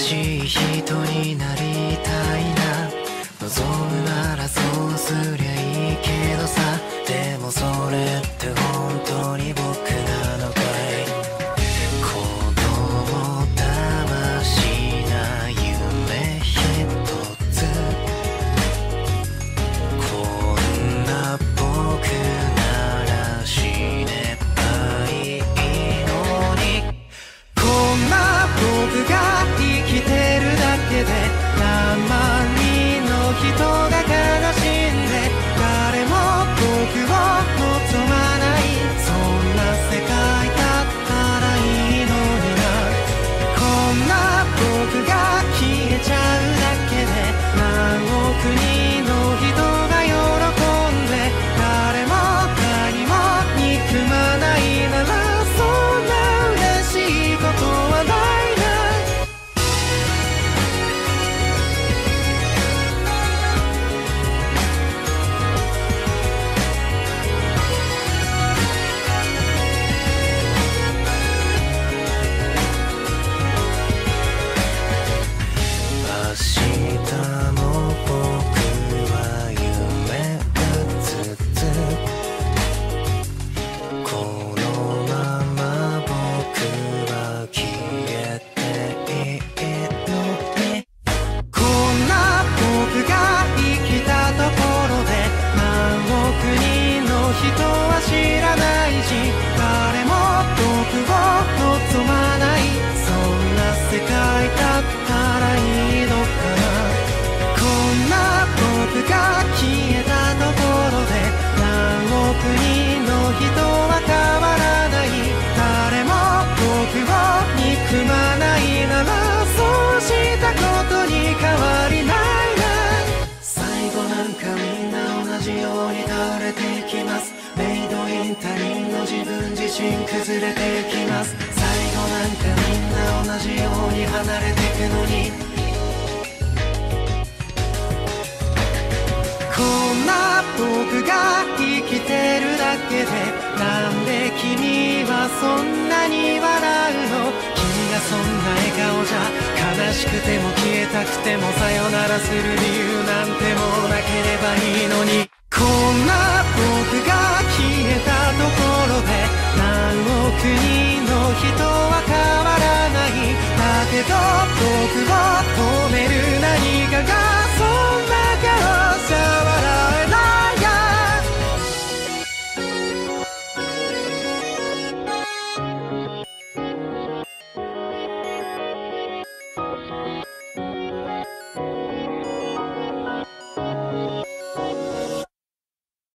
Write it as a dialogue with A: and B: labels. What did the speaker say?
A: しい人になる倒れていきます。メイドイン他人の自分自身崩れていきます。最後なんかみんな同じように離れてくのに。こんな僕が生きてるだけでなんで君はそんなに笑うの？君がそんな笑顔じゃ悲しくても消えたくてもさよならする理由なんてもなければいいのに。こんな僕が消えたところで何億人の人は変わらない。だけど僕を止める何かがそんなから触らえないや。